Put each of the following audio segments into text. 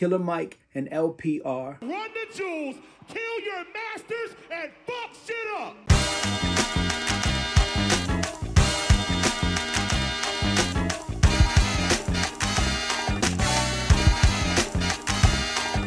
Killer Mike and El-P are. Run the jewels, kill your masters, and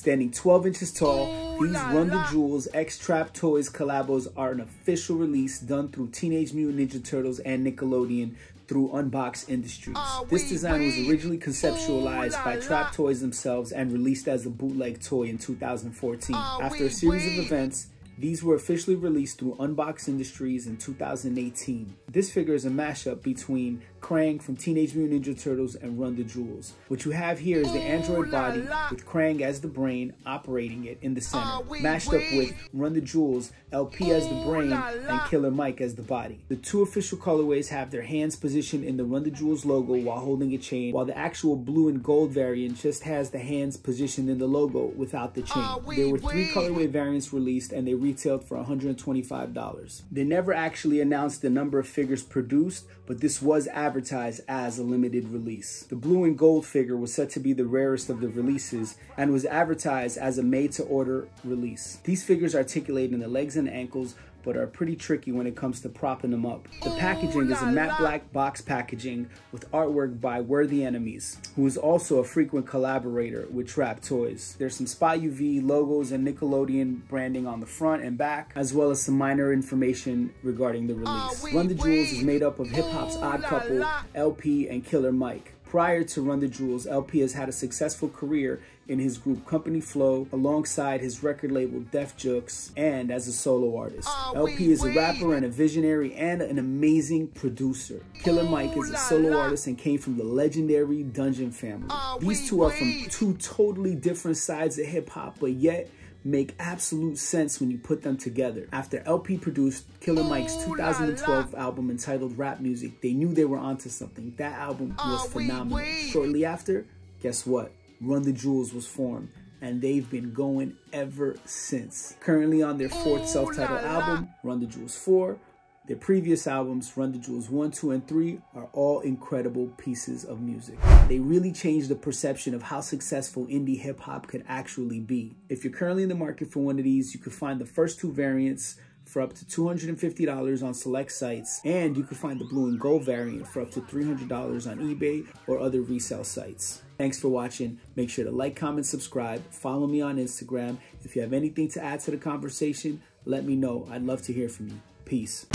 Standing 12 inches tall, these Run the Jewels X Trap Toys collabos are an official release done through Teenage Mutant Ninja Turtles and Nickelodeon through Unbox Industries. This design was originally conceptualized by Trap Toys themselves and released as a bootleg toy in 2014. After a series of events, these were officially released through Unbox Industries in 2018. This figure is a mashup between Krang from Teenage Mutant Ninja Turtles and Run the Jewels. What you have here is the android body with Krang as the brain operating it in the center, mashed up with Run the Jewels, El-P as the brain, and Killer Mike as the body. The two official colorways have their hands positioned in the Run the Jewels logo while holding a chain, while the actual blue and gold variant just has the hands positioned in the logo without the chain. There were three colorway variants released and they retailed for $125. They never actually announced the number of figures produced, but this was advertised as a limited release. The blue and gold figure was said to be the rarest of the releases and was advertised as a made to order release. These figures articulate in the legs and ankles but are pretty tricky when it comes to propping them up. The oh, packaging is a matte black box packaging with artwork by Worthy Enemies, who is also a frequent collaborator with Trap Toys. There's some Spot UV logos and Nickelodeon branding on the front and back, as well as some minor information regarding the release. Run the Jewels is made up of hip hop's Odd Couple, El-P, and Killer Mike. Prior to Run the Jewels, El-P has had a successful career in his group Company Flow alongside his record label Def Jux and as a solo artist. El-P is a rapper and a visionary and an amazing producer. Killer Mike is a solo artist and came from the legendary Dungeon family. These two are from two totally different sides of hip hop, but yet make absolute sense when you put them together. After El-P produced Killer Mike's 2012 album entitled Rap Music, they knew they were onto something. That album was phenomenal. Shortly after, guess what? Run the Jewels was formed and they've been going ever since. Currently on their fourth self-titled album, Run the Jewels 4, their previous albums, Run the Jewels 1, 2, and 3, are all incredible pieces of music. They really changed the perception of how successful indie hip hop could actually be. If you're currently in the market for one of these, you can find the first two variants for up to $250 on select sites, and you can find the blue and gold variant for up to $300 on eBay or other resale sites. Thanks for watching. Make sure to like, comment, subscribe. Follow me on Instagram. If you have anything to add to the conversation, let me know. I'd love to hear from you. Peace.